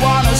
wanna